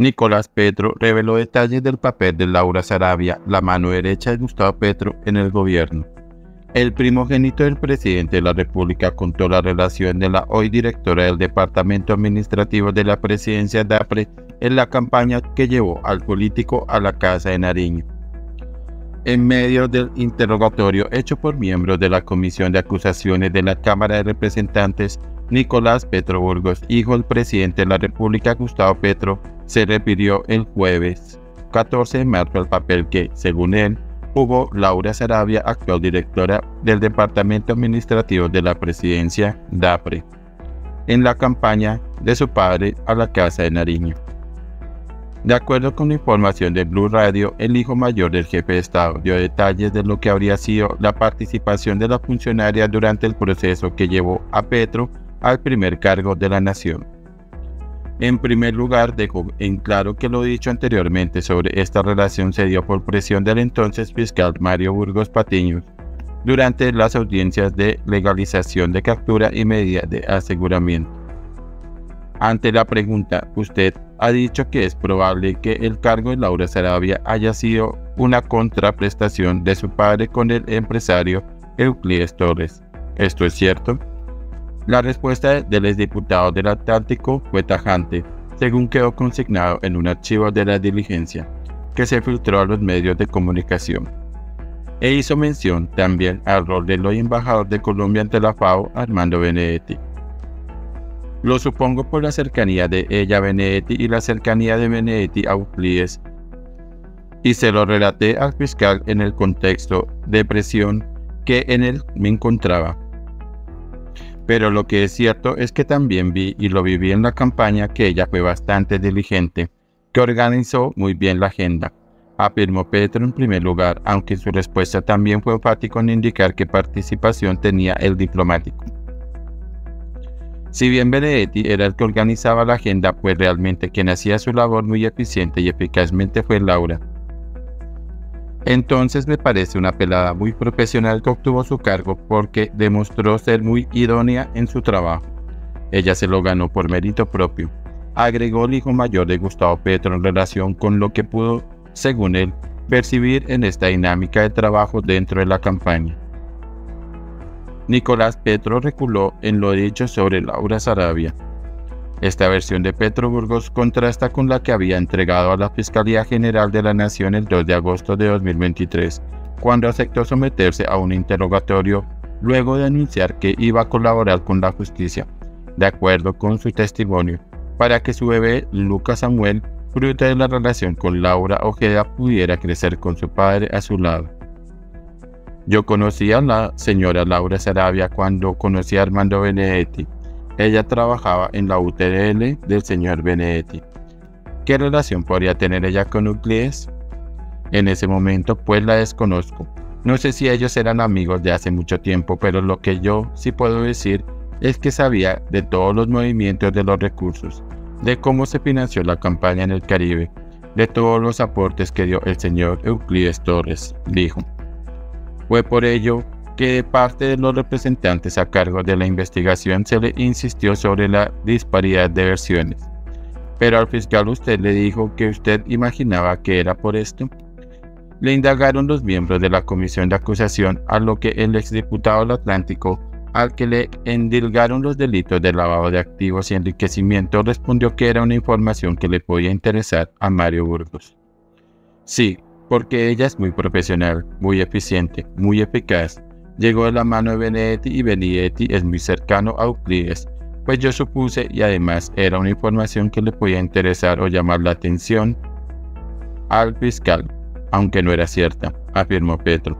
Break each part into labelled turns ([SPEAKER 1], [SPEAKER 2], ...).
[SPEAKER 1] Nicolás Petro reveló detalles del papel de Laura Sarabia, la mano derecha de Gustavo Petro, en el gobierno. El primogénito del presidente de la República contó la relación de la hoy directora del Departamento Administrativo de la Presidencia DAPRE en la campaña que llevó al político a la Casa de Nariño. En medio del interrogatorio hecho por miembros de la Comisión de Acusaciones de la Cámara de Representantes, Nicolás Petro Burgos, hijo del presidente de la República Gustavo Petro, se refirió el jueves 14 de marzo al papel que, según él, hubo Laura Sarabia, actual directora del Departamento Administrativo de la Presidencia, DAPRE, en la campaña de su padre a la Casa de Nariño. De acuerdo con información de Blue Radio, el hijo mayor del jefe de Estado dio detalles de lo que habría sido la participación de la funcionaria durante el proceso que llevó a Petro al primer cargo de la nación. En primer lugar, dejó en claro que lo dicho anteriormente sobre esta relación se dio por presión del entonces fiscal Mario Burgos Patiños durante las audiencias de legalización de captura y medida de aseguramiento. Ante la pregunta, usted ha dicho que es probable que el cargo de Laura Sarabia haya sido una contraprestación de su padre con el empresario Euclides Torres. ¿Esto es cierto? La respuesta del exdiputado del Atlántico fue tajante, según quedó consignado en un archivo de la diligencia, que se filtró a los medios de comunicación. E hizo mención también al rol del hoy embajador de Colombia ante la FAO, Armando Benedetti. Lo supongo por la cercanía de ella a Benedetti y la cercanía de Benedetti a Euclides, y se lo relaté al fiscal en el contexto de presión que en él me encontraba pero lo que es cierto es que también vi y lo viví en la campaña que ella fue bastante diligente, que organizó muy bien la agenda. Afirmó Petro en primer lugar, aunque su respuesta también fue enfático en indicar qué participación tenía el diplomático. Si bien Benedetti era el que organizaba la agenda, pues realmente quien hacía su labor muy eficiente y eficazmente fue Laura, entonces me parece una pelada muy profesional que obtuvo su cargo porque demostró ser muy idónea en su trabajo. Ella se lo ganó por mérito propio. Agregó el hijo mayor de Gustavo Petro en relación con lo que pudo, según él, percibir en esta dinámica de trabajo dentro de la campaña. Nicolás Petro reculó en lo dicho sobre Laura Sarabia, esta versión de Petro Burgos contrasta con la que había entregado a la Fiscalía General de la Nación el 2 de agosto de 2023, cuando aceptó someterse a un interrogatorio luego de anunciar que iba a colaborar con la justicia, de acuerdo con su testimonio, para que su bebé Lucas Samuel, fruto de la relación con Laura Ojeda, pudiera crecer con su padre a su lado. Yo conocí a la señora Laura Sarabia cuando conocí a Armando Benedetti, ella trabajaba en la UTL del señor Benedetti. ¿Qué relación podría tener ella con Euclides? En ese momento pues la desconozco. No sé si ellos eran amigos de hace mucho tiempo, pero lo que yo sí puedo decir es que sabía de todos los movimientos de los recursos, de cómo se financió la campaña en el Caribe, de todos los aportes que dio el señor Euclides Torres, dijo. Fue por ello que de parte de los representantes a cargo de la investigación se le insistió sobre la disparidad de versiones. Pero al fiscal usted le dijo que usted imaginaba que era por esto. Le indagaron los miembros de la comisión de acusación, a lo que el exdiputado del Atlántico, al que le endilgaron los delitos de lavado de activos y enriquecimiento, respondió que era una información que le podía interesar a Mario Burgos. Sí, porque ella es muy profesional, muy eficiente, muy eficaz, llegó de la mano de Benedetti y Benedetti es muy cercano a Euclides, pues yo supuse y además era una información que le podía interesar o llamar la atención al fiscal, aunque no era cierta, afirmó Petro.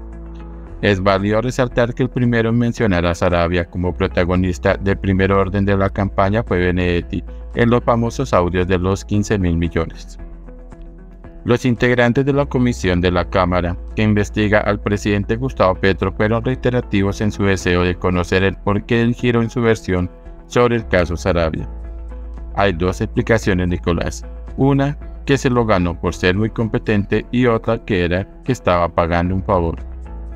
[SPEAKER 1] Es válido resaltar que el primero en mencionar a Sarabia como protagonista del primer orden de la campaña fue Benedetti en los famosos audios de los 15 mil millones. Los integrantes de la comisión de la Cámara que investiga al presidente Gustavo Petro fueron reiterativos en su deseo de conocer el porqué del giro en su versión sobre el caso Sarabia. Hay dos explicaciones, Nicolás. Una, que se lo ganó por ser muy competente y otra que era que estaba pagando un favor.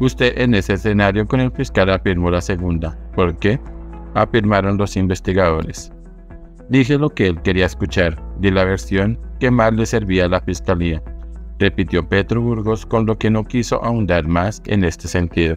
[SPEAKER 1] Usted en ese escenario con el fiscal afirmó la segunda. ¿Por qué? Afirmaron los investigadores. Dije lo que él quería escuchar, de la versión que más le servía a la fiscalía, repitió Petro Burgos con lo que no quiso ahondar más en este sentido.